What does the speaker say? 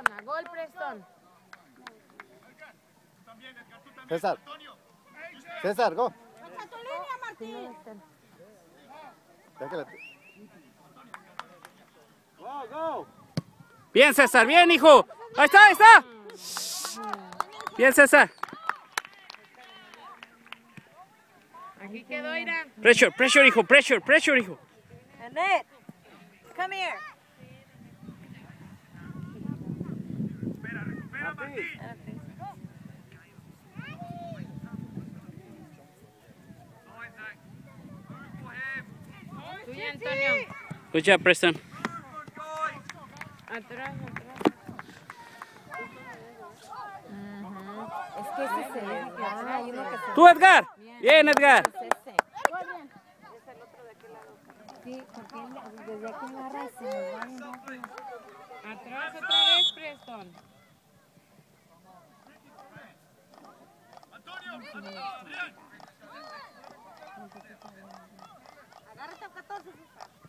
Preston, a gol Preston. César. César, go. ¡Echa tu línea, Martín! Déjala. Bien, César, bien, hijo. Ahí está, ahí está. Bien, César. Aquí quedó, Ira. Pressure, pressure, hijo, pressure, pressure, hijo. Annette, come here. Antonio. Good job, Preston. Atrás, atrás. Es que ese es el ah, que se Tú, Edgar. Bien, Edgar. Sí, porque desde aquí agarra y se. Atrás otra vez, Preston. Agora estão 14 reais.